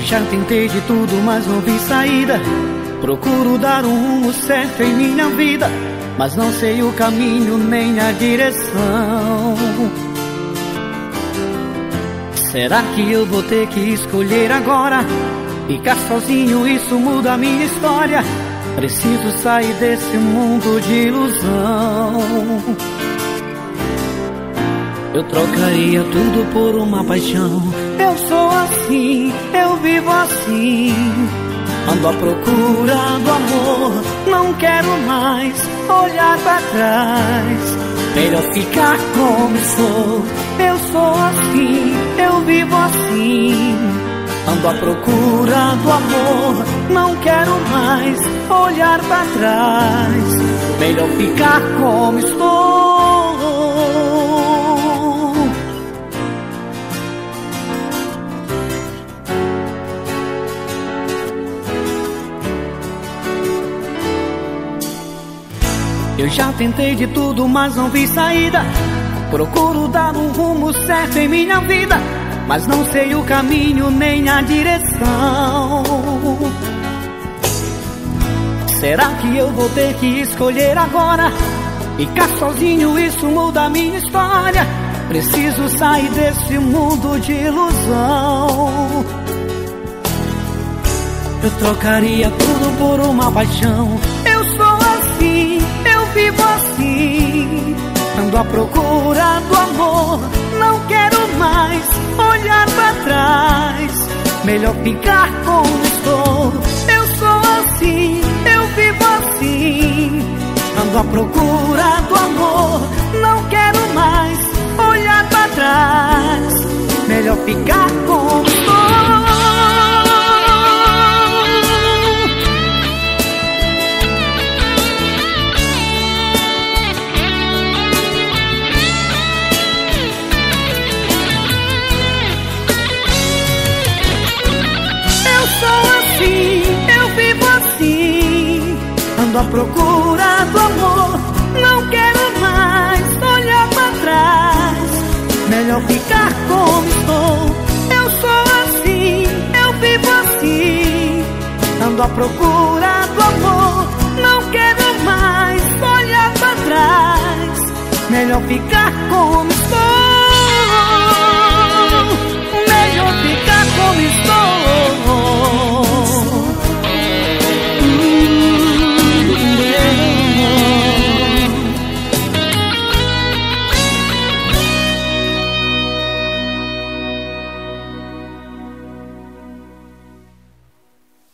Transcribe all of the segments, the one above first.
Já tentei de tudo, mas não vi saída. Procuro dar um rumo certo em minha vida, mas não sei o caminho nem a direção. Será que eu vou ter que escolher agora? Ficar sozinho, isso muda a minha história. Preciso sair desse mundo de ilusão. Eu trocaria tudo por uma paixão. Eu sou assim, eu vivo assim. Ando à procura do amor, não quero mais olhar para trás. Melhor ficar como sou. Eu sou assim, eu vivo assim. Ando à procura do amor, não quero mais olhar para trás. Melhor ficar como estou. Eu já tentei de tudo, mas não vi saída. Procuro dar um rumo certo em minha vida, mas não sei o caminho nem a direção. Será que eu vou ter que escolher agora? Ficar sozinho, isso muda a minha história. Preciso sair desse mundo de ilusão. Eu trocaria tudo por uma paixão. Eu vivo assim, ando à procura do amor. Não quero mais olhar para trás. Melhor ficar como estou. Eu sou assim, eu vivo assim. Ando à procura do amor. Não quero mais olhar para trás. Melhor ficar como estou. À procura do amor. Não quero mais olhar para trás. Melhor ficar como estou. Eu sou assim, eu vivo assim. Ando à procura do amor. Não quero mais olhar para trás. Melhor ficar como estou. Melhor ficar como estou.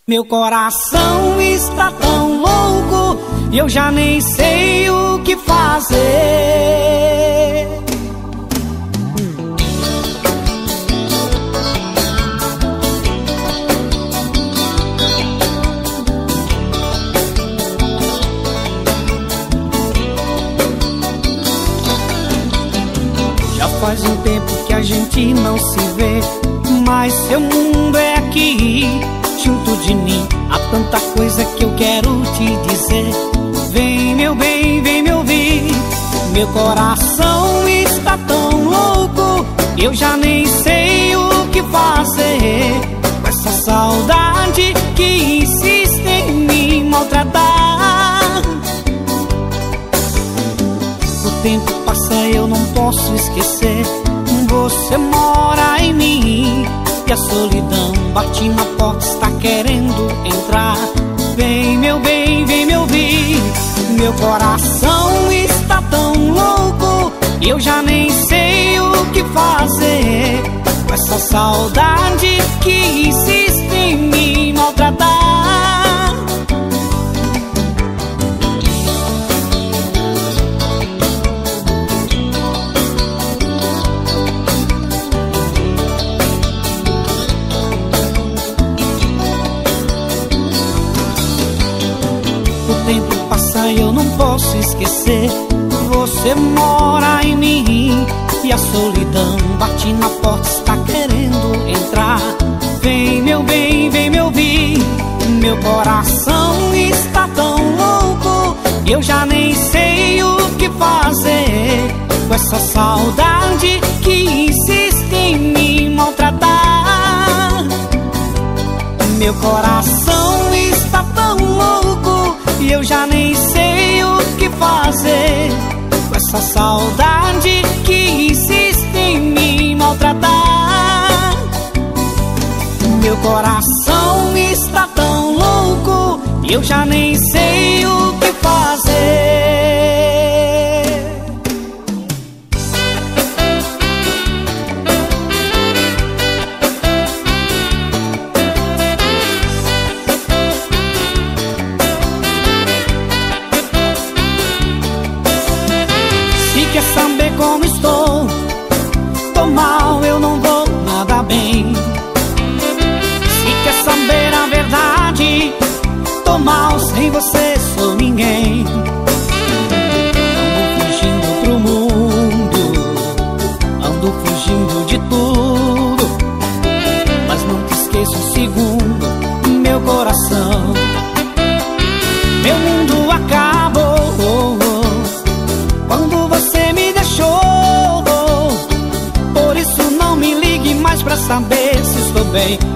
Meu coração está tão louco eu já nem sei o que fazer. Meu coração está tão louco Eu já nem sei o que fazer Com essa saudade que insiste em me maltratar O tempo passa, eu não posso esquecer Você mora em mim e a solidão bate na porta, está querendo entrar. Vem, meu bem, vem me ouvir. Meu coração está tão louco, eu já nem sei o que fazer. Com essa saudade que insiste em me maltratar. eu não posso esquecer. Você mora em mim e a solidão bate na porta, está querendo entrar. Vem, meu bem, vem me ouvir. Meu coração está tão louco, eu já nem sei o que fazer. Com essa saudade que insiste em me maltratar. Meu coração está tão louco e eu já nem sei essa saudade que insiste em me maltratar. Meu coração está tão louco eu já nem sei o que fazer.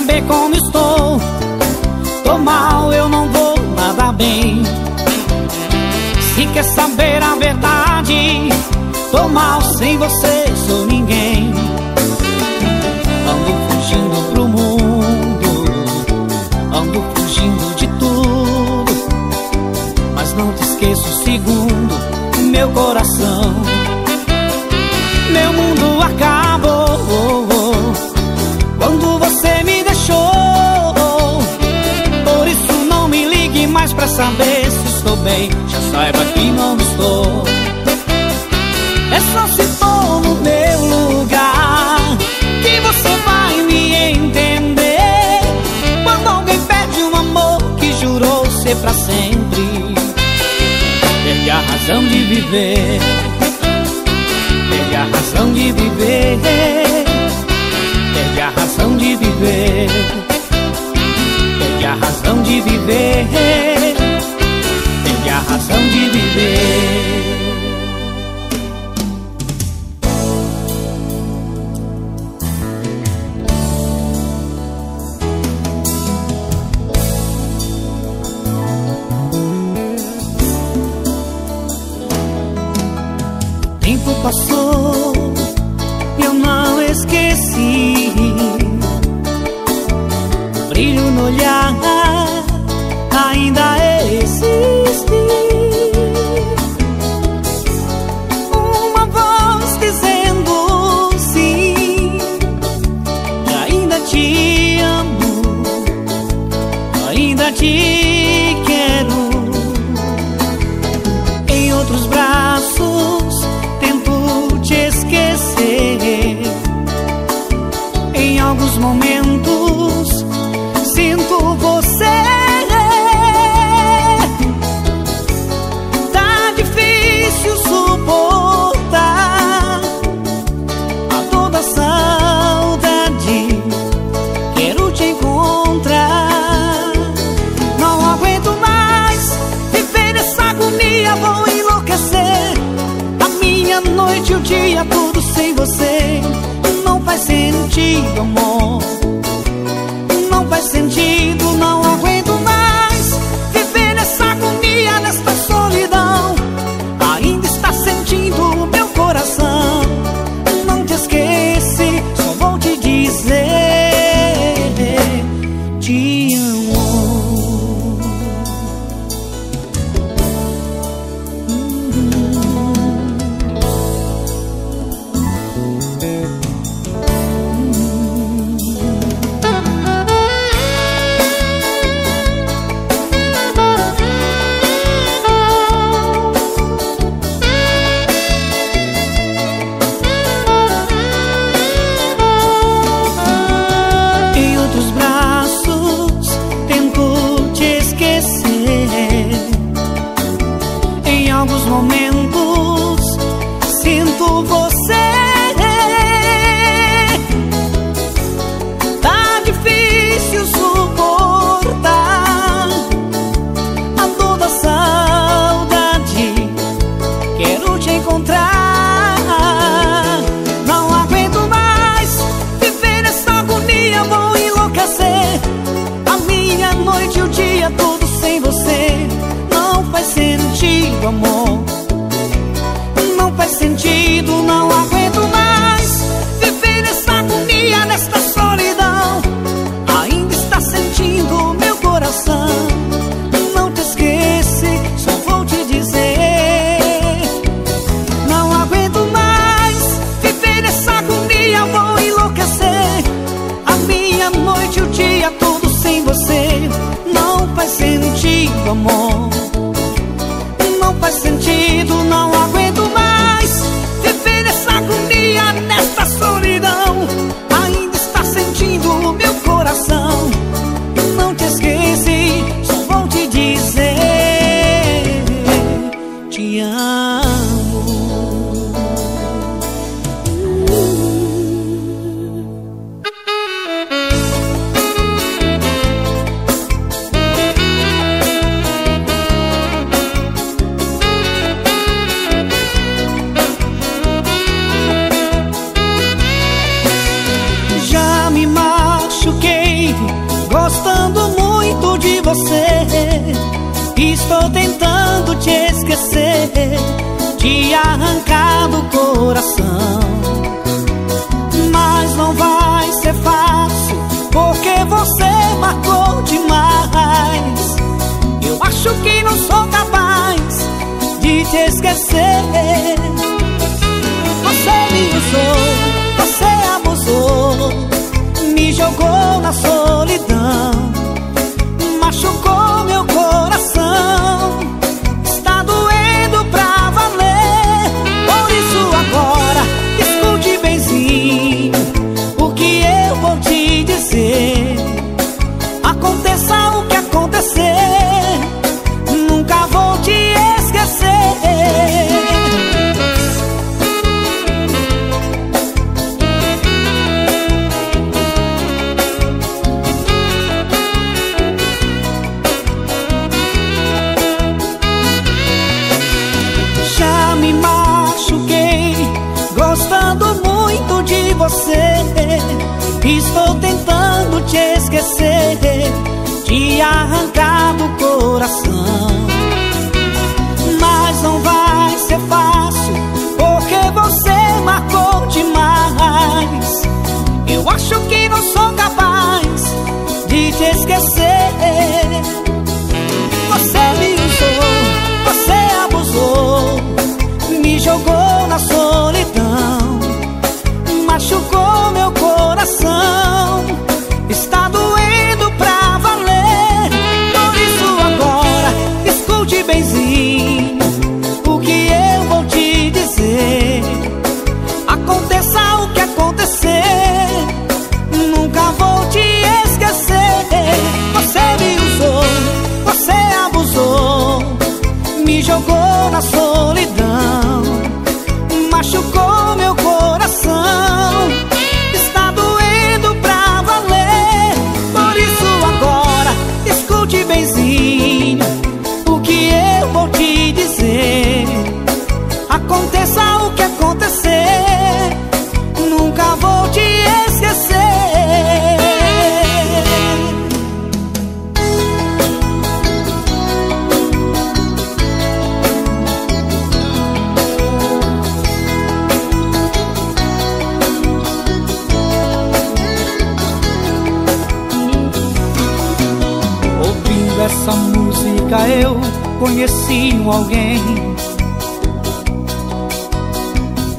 saber como estou. Tô mal, eu não vou nada bem. Se quer saber a verdade Tô mal sem você, sou razão de viver. Perde a razão de viver. Perde a razão de viver. Perde a razão de viver. Perde a razão de viver passou eu não esqueci brilho no olhar ainda faz sentido, amor Não Yeah. Estou tentando te esquecer Te arrancar do coração. Mas não vai ser fácil Porque você marcou demais. Eu acho que não sou capaz De te esquecer. Você me usou Você abusou Me jogou na solidão Machucou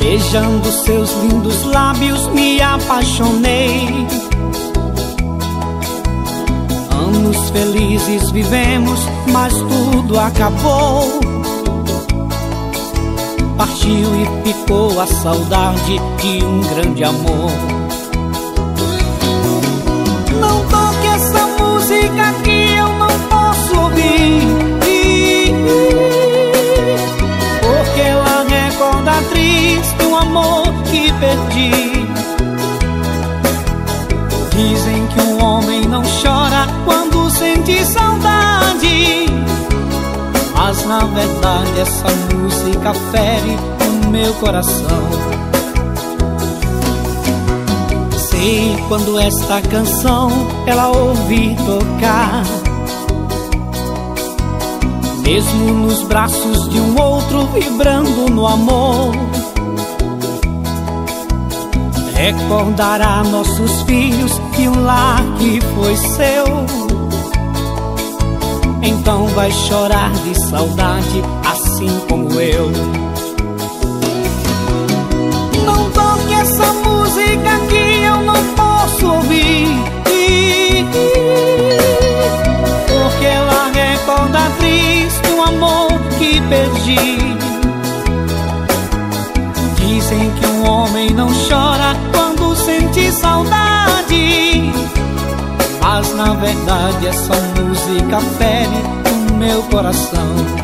Beijando seus lindos lábios me apaixonei. Anos felizes vivemos, mas tudo acabou. Partiu e ficou a saudade de um grande amor. Saudade. Mas na verdade essa música fere o meu coração. Sei quando esta canção ela ouvir tocar mesmo nos braços de um outro vibrando no amor. Recordará nossos filhos e um lar que foi seu. Então vai chorar de saudade, assim como eu. Não toque essa música que eu não posso ouvir. Porque ela recorda triste um amor que perdi. Dizem que um homem não chora quando sente saudade. Na verdade essa música fere o meu coração.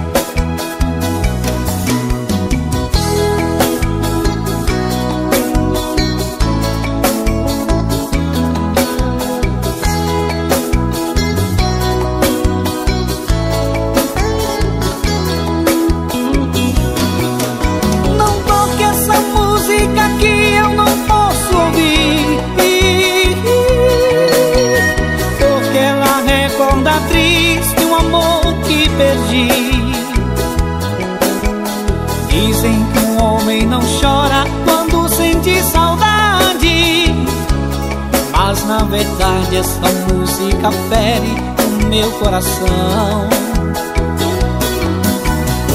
Essa música fere o meu coração.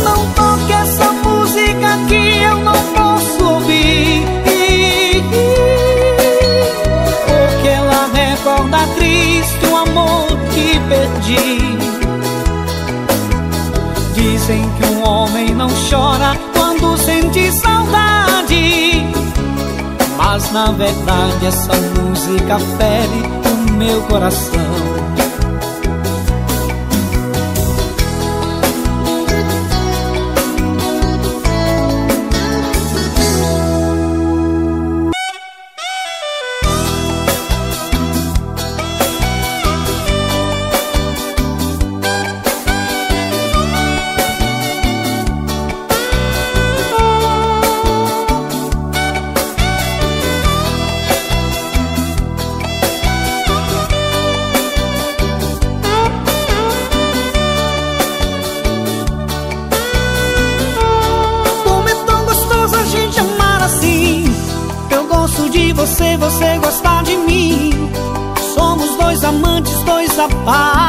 Não toque essa música que eu não posso ouvir. Porque ela recorda triste um amor que perdi. Dizem que um homem não chora quando sente saudade. Mas na verdade essa música fere o meu coração a.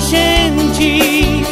gente,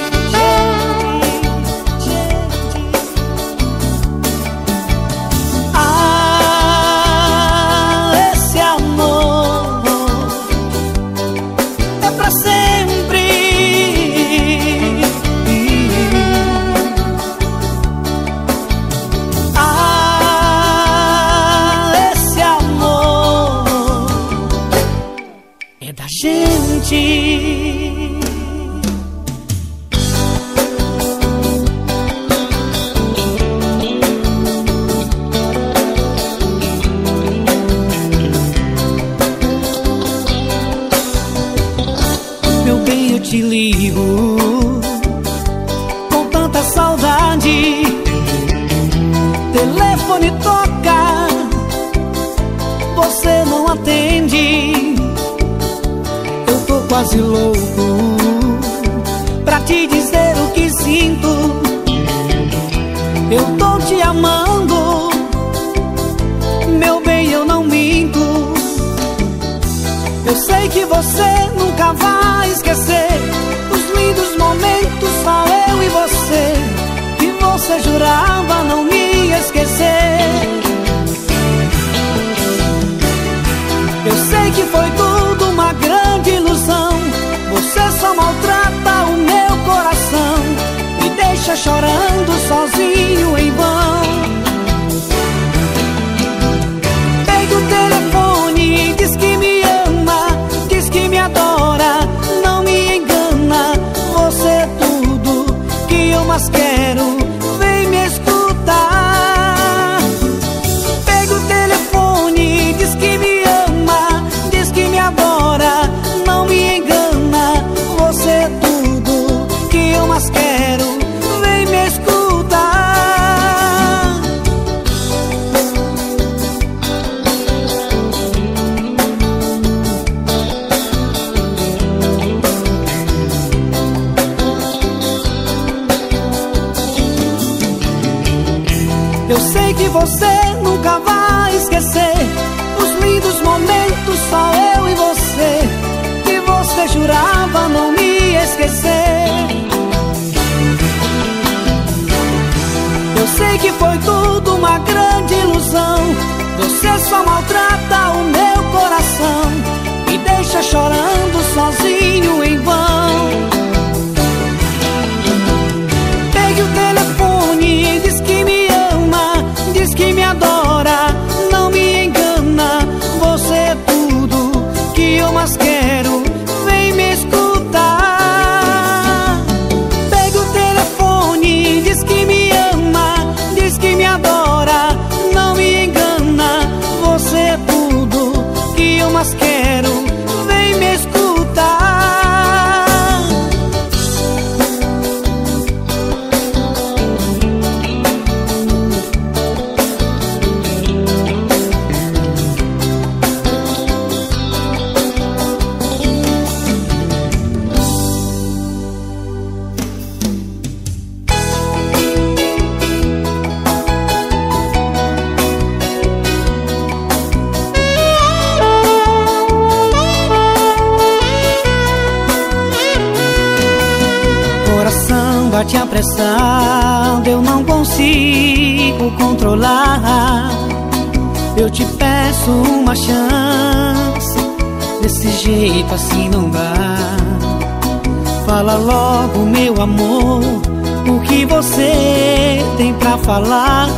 falar.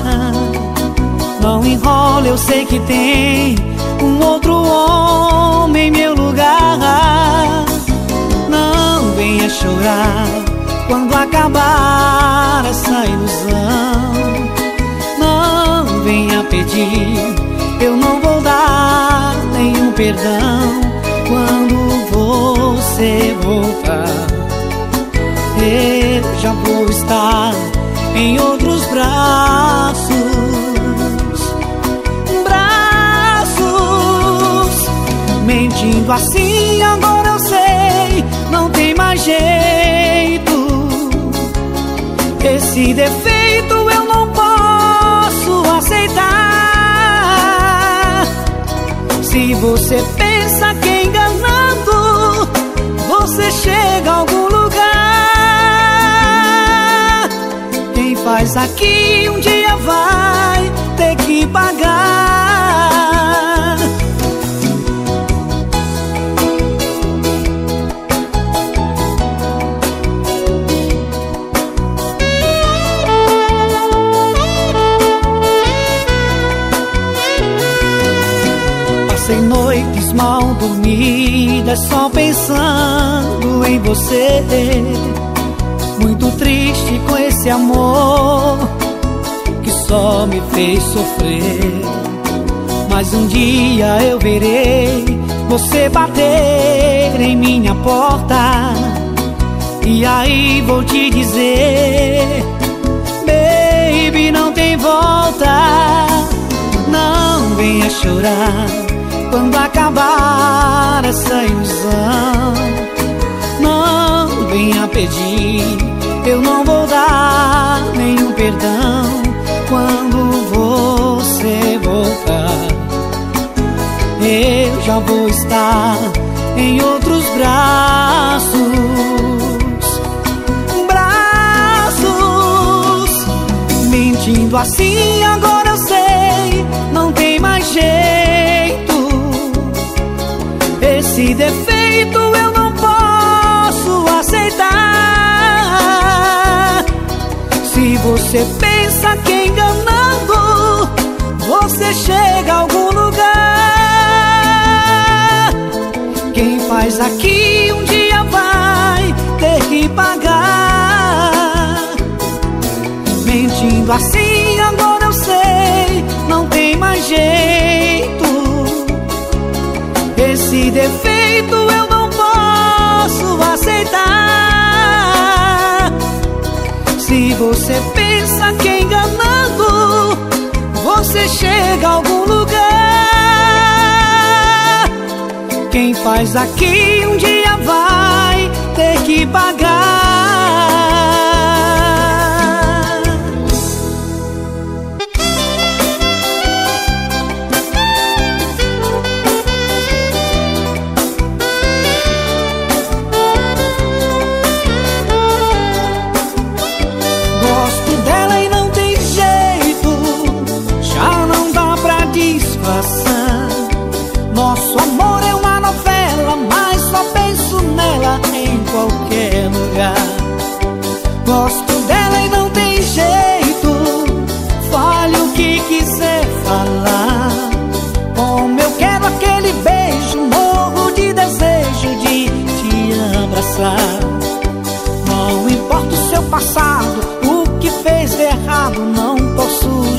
Não enrola, eu sei que tem um outro homem em meu lugar. Não venha chorar quando acabar essa ilusão. Não venha pedir, eu não vou dar nenhum perdão quando você voltar. Eu já vou estar em outros braços. Braços, mentindo assim agora eu sei, não tem mais jeito. Esse defeito eu não posso aceitar. Se você pensa que enganando você chega a algum faz aqui um dia vai ter que pagar. Passei noites mal dormidas só pensando em você muito triste com esse amor que só me fez sofrer. Mas um dia eu verei você bater em minha porta. E aí vou te dizer, baby, não tem volta. Não venha chorar quando acabar essa ilusão venha pedir, perdão quando você voltar. Eu já vou estar em outros braços. Braços, mentindo assim agora eu sei, não tem mais jeito. Esse defeito eu não aceitar. Você pensa que enganando você chega a algum lugar, quem faz aqui um dia vai ter que pagar. Mentindo assim agora eu sei, não tem mais jeito. Esse defeito eu não você pensa que enganando você chega a algum lugar, quem faz aqui um dia vai ter que pagar.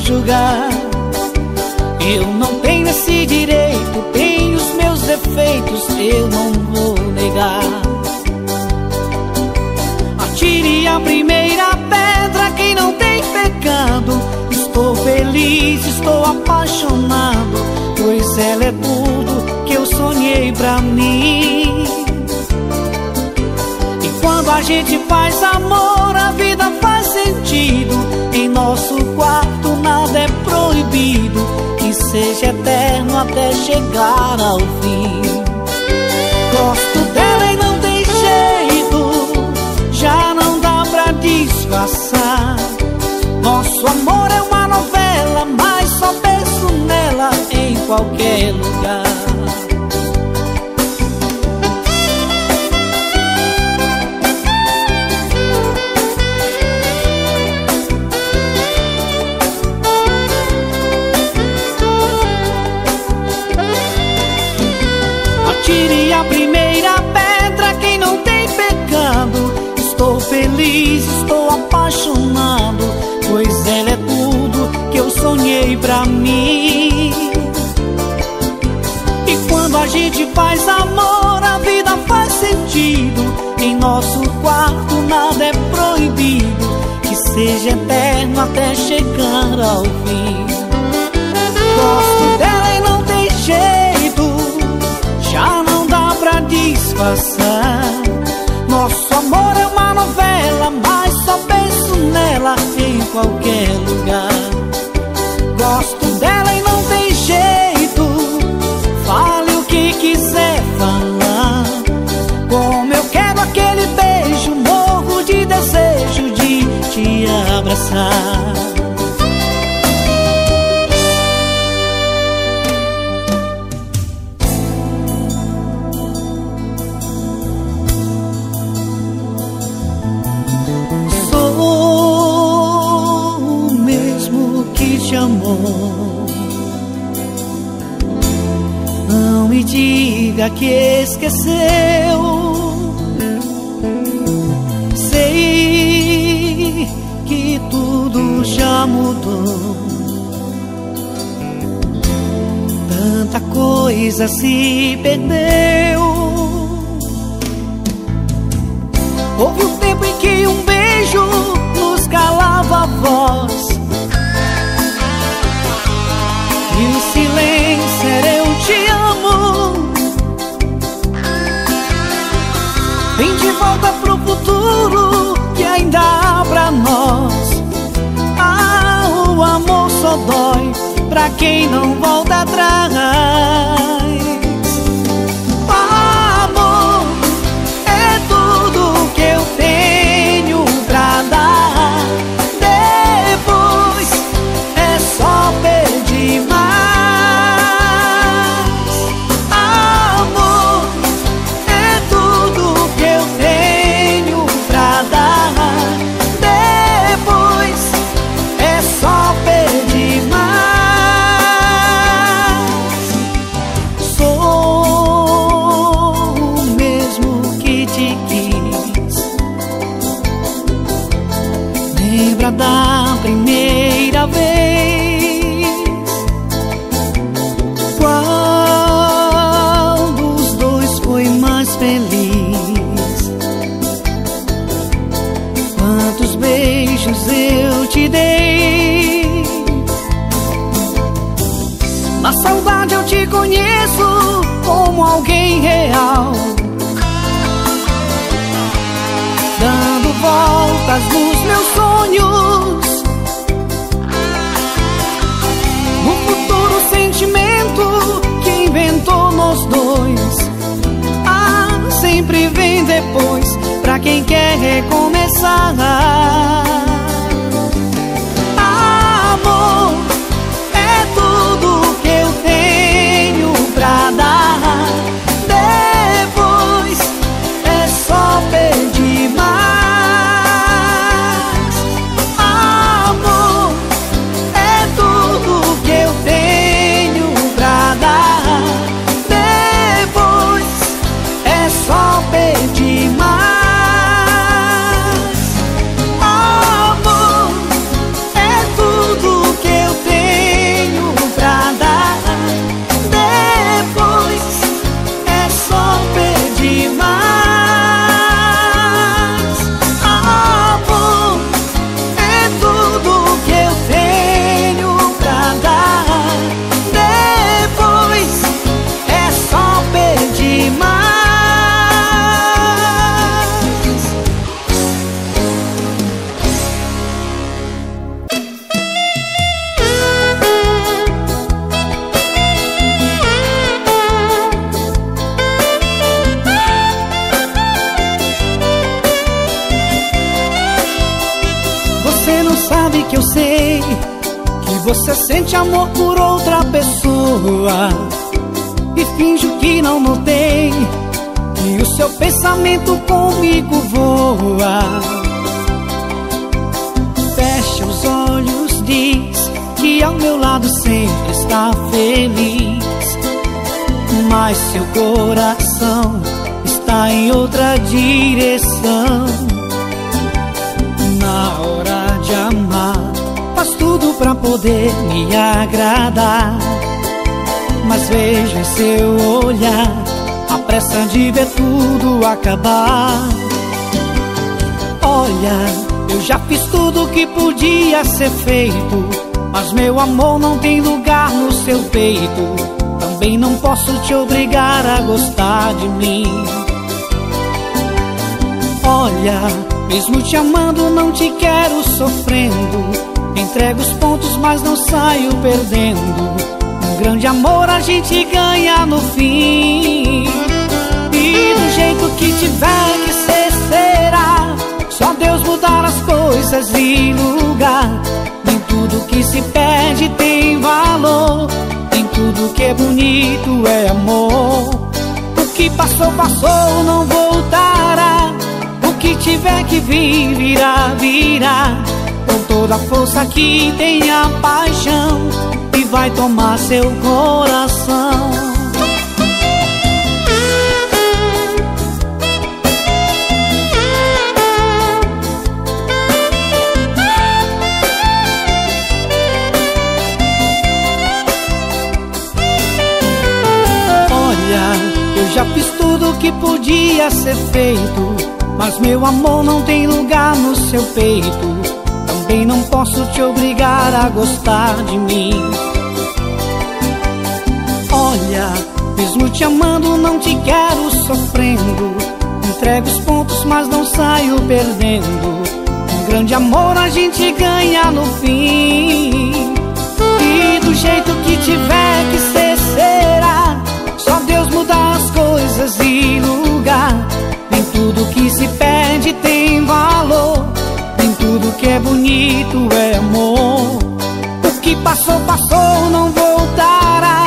Julgar. Eu não tenho esse direito, tenho os meus defeitos, eu não vou negar. Tire a primeira pedra quem não tem pecado Estou feliz, estou apaixonado Pois ela é tudo que eu sonhei pra mim E quando a gente faz amor a vida faz sentido Em nosso quarto nada é proibido Que seja eterno até chegar ao fim Gosto dela e não tem jeito Já disfarçar. Nosso amor é uma novela, mas só penso nela em qualquer lugar. Estou feliz, estou apaixonado, pois ela é tudo que eu sonhei pra mim. E quando a gente faz amor, a vida faz sentido. Em nosso quarto nada é proibido, que seja eterno até chegar ao fim. Gosto dela e não tem jeito, já não dá pra disfarçar. Nosso amor é uma novela, mas só penso nela em qualquer que esqueceu. Sei que tudo já mudou. Tanta coisa se perdeu. Houve um tempo em que um beijo nos calava a voz. E o silêncio Volta pro futuro que ainda há pra nós. Ah, o amor só dói pra quem não volta atrás pressa de ver tudo acabar. Olha, eu já fiz tudo que podia ser feito, mas meu amor não tem lugar no seu peito. Também não posso te obrigar a gostar de mim. Olha, mesmo te amando, não te quero sofrendo. Entrego os pontos, mas não saio perdendo. Um grande amor a gente ganha no fim. Do jeito que tiver que ser, será. Só Deus mudar as coisas e lugar. Nem tudo que se perde tem valor. Nem tudo que é bonito é amor. O que passou, passou, não voltará. O que tiver que vir, virá, virá. Com toda a força que tem a paixão E vai tomar seu coração já fiz tudo que podia ser feito Mas meu amor não tem lugar no seu peito também não posso te obrigar a gostar de mim. Olha, mesmo te amando, não te quero sofrendo. Entrego os pontos, mas não saio perdendo. Um grande amor a gente ganha no fim. E do jeito que tiver que ser, coisas e lugar. Nem tudo que se perde tem valor. Tudo que é bonito é amor. O que passou, passou, não voltará.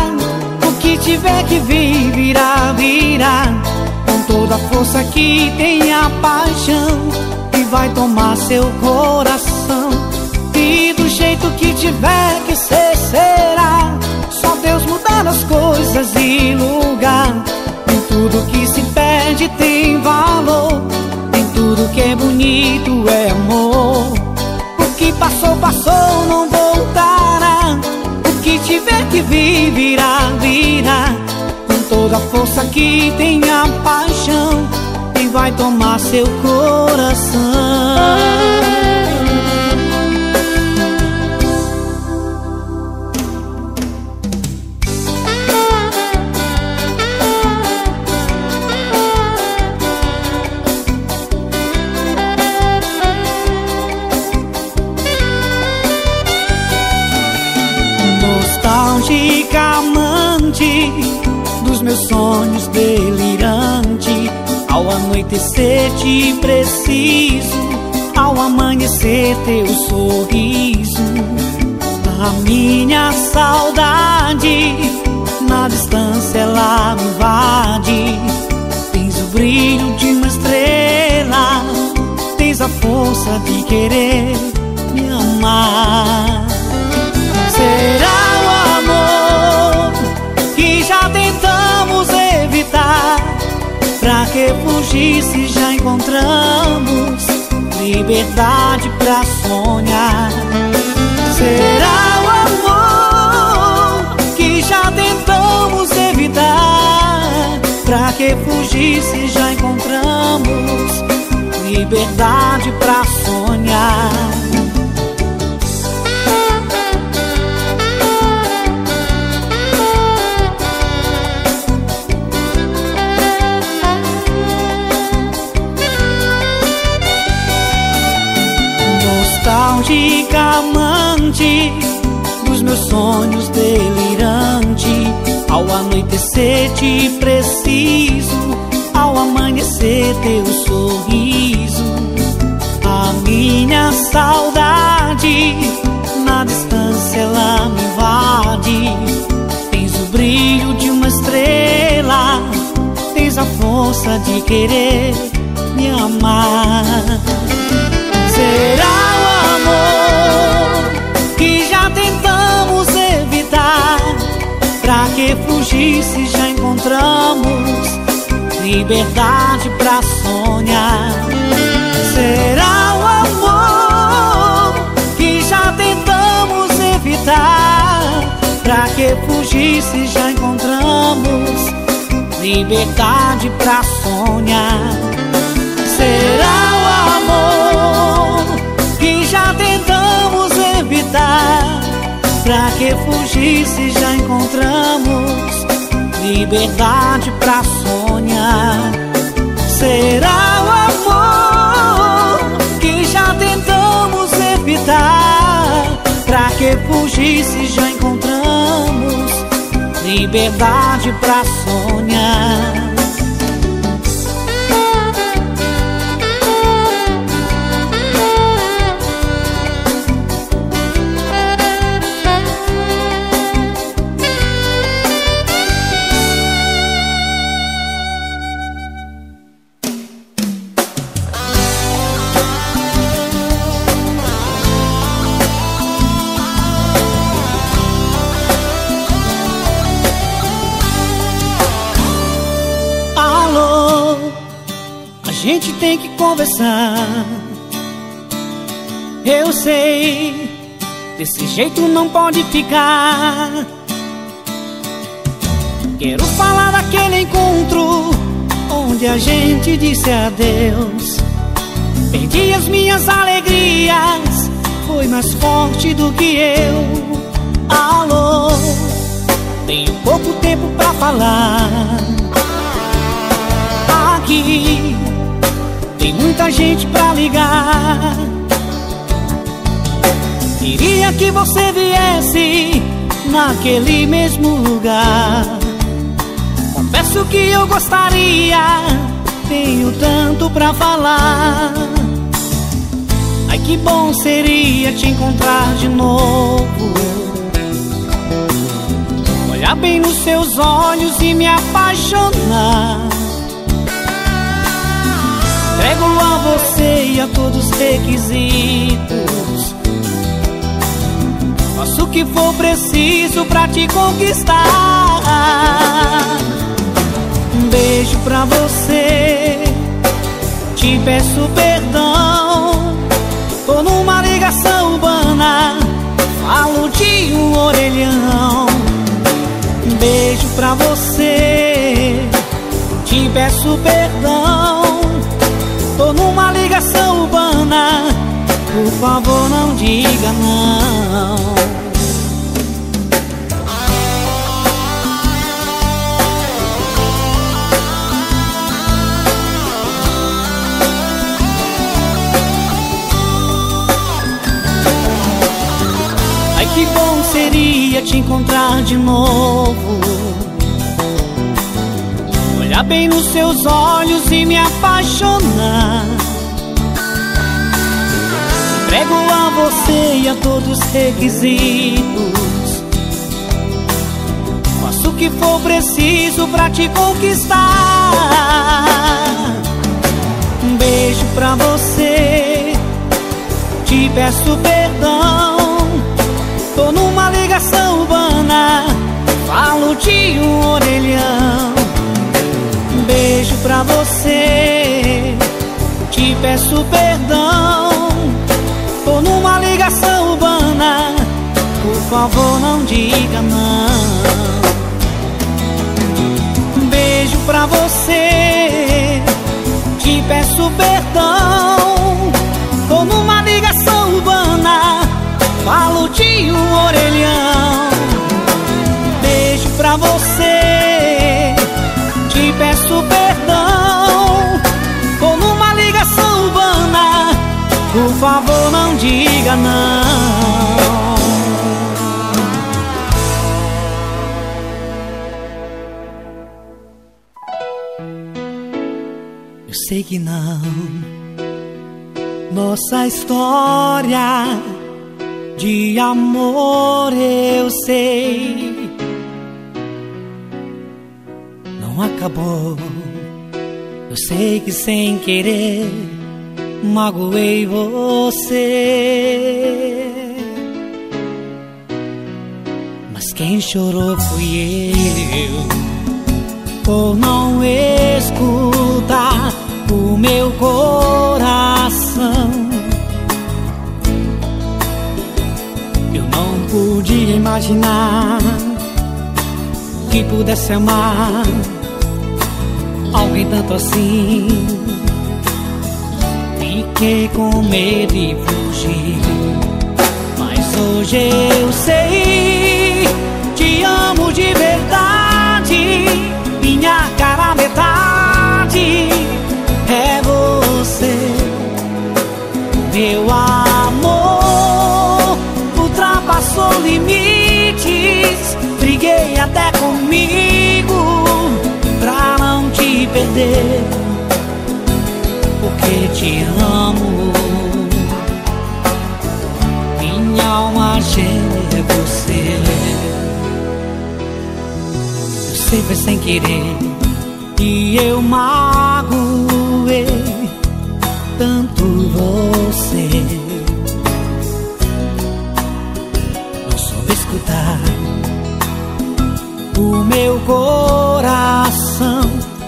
O que tiver que vir, virá, virá. Com toda a força que tem a paixão. E vai tomar seu coração. E do jeito que tiver que ser, será. Só Deus mudar as coisas e lugar. Nem tudo que se perde tem valor. Tudo que é bonito é amor. O que passou, passou, não voltará. O que tiver que vir, virá, virá. Com toda a força que tem a paixão E vai tomar seu coração dos meus sonhos delirante. Ao anoitecer te preciso, ao amanhecer teu sorriso. A minha saudade na distância ela me invade. Tens o brilho de uma estrela, tens a força de querer me amar. Pra que fugir se já encontramos liberdade pra sonhar? Será o amor que já tentamos evitar? Pra que fugir se já encontramos liberdade pra sonhar? Sonhos delirante. Ao anoitecer te preciso, ao amanhecer teu sorriso. A minha saudade na distância ela me invade. Tens o brilho de uma estrela, tens a força de querer me amar. Que fugir se já encontramos liberdade pra sonhar? Será o amor que já tentamos evitar? Pra que fugir se já encontramos liberdade pra sonhar. Pra que fugir se já encontramos liberdade pra sonhar? Será o amor que já tentamos evitar? Pra que fugir se já encontramos liberdade pra sonhar? Conversar. Eu sei, desse jeito não pode ficar. Quero falar daquele encontro onde a gente disse adeus. Perdi as minhas alegrias, foi mais forte do que eu. Alô, tenho pouco tempo pra falar. Aqui muita gente pra ligar. Queria que você viesse naquele mesmo lugar. Confesso que eu gostaria, tenho tanto pra falar. Ai que bom seria te encontrar de novo. Olhar bem nos seus olhos e me apaixonar Entrego a você e a todos os requisitos. Faço o que for preciso pra te conquistar. Um beijo pra você. Te peço perdão Tô numa ligação urbana. Falo de um orelhão. Um beijo pra você. Te peço perdão ligação urbana. Por favor não diga não. Ai que bom seria te encontrar de novo. Olhar bem nos seus olhos e me apaixonar Entrego a você e a todos os requisitos. Faço o que for preciso pra te conquistar. Um beijo pra você. Te peço perdão. Tô numa ligação urbana. Falo de um orelhão. Beijo pra você. Te peço perdão favor não diga não. Beijo pra você Te peço perdão. Tô numa ligação urbana Falo de um orelhão. Beijo pra você te peço perdão. Tô numa ligação urbana Por favor não diga não sei que não Nossa história de amor eu sei acabou. Eu sei que sem querer magoei você. Mas quem chorou fui eu por não escutar meu coração. Eu não podia imaginar que pudesse amar alguém tanto assim. Fiquei com medo de fugir, mas hoje eu sei, comigo pra não te perder, porque te amo. Minha alma gêmea é você. Eu sei foi sem querer e eu magoei tanto você. Não soube escutar o meu coração,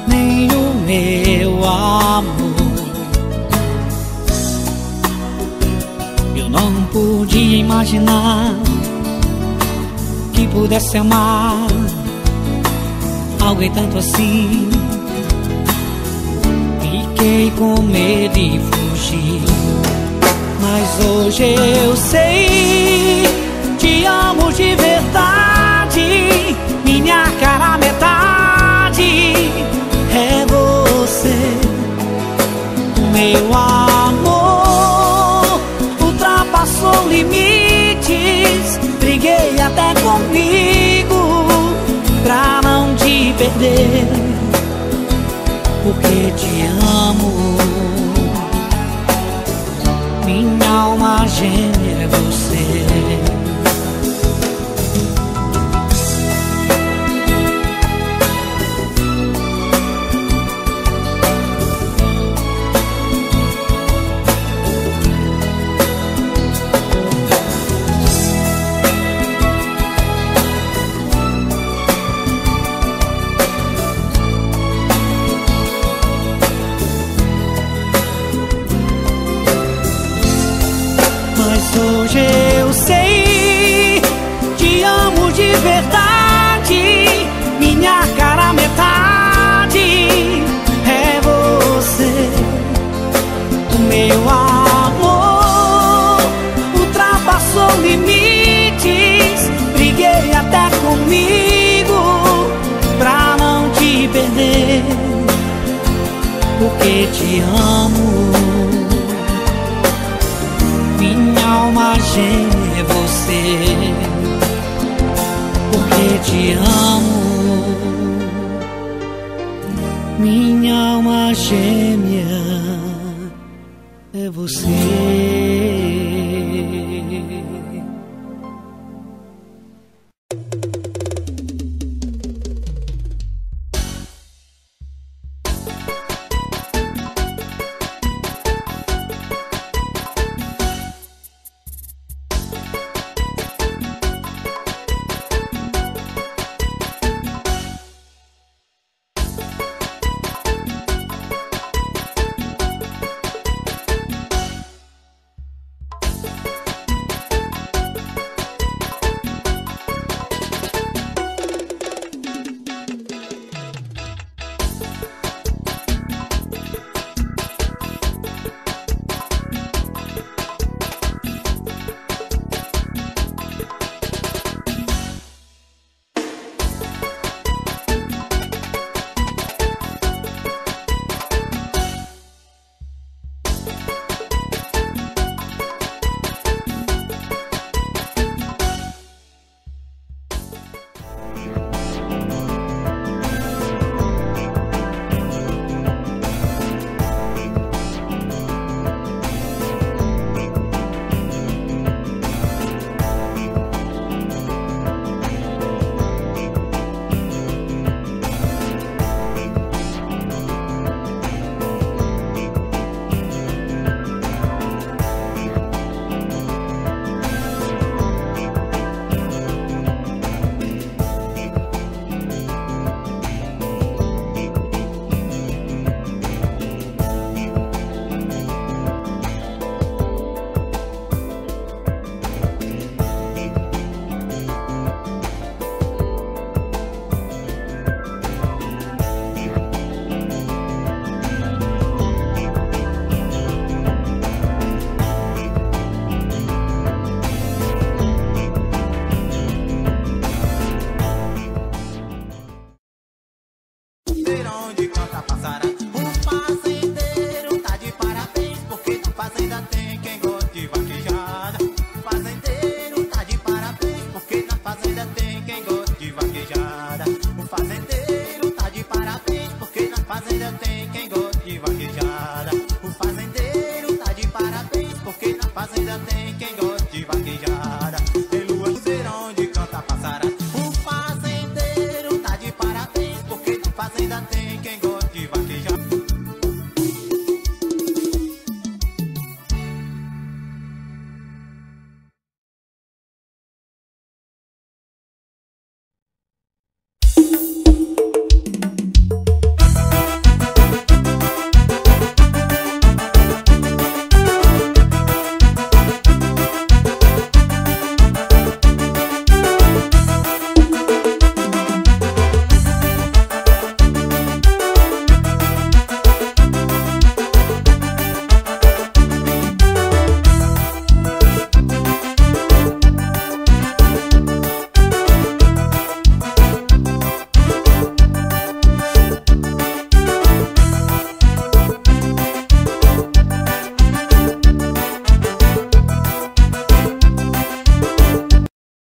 nem o meu amor. Eu não podia imaginar que pudesse amar alguém tanto assim. Fiquei com medo de fugir, mas hoje eu sei, te amo de verdade, minha cara metade é você, meu amor, ultrapassou limites, briguei até comigo pra não te perder, porque te amo. Minha alma gêmea porque te amo. Minha alma gêmea é você, porque te amo. Minha alma gêmea é você.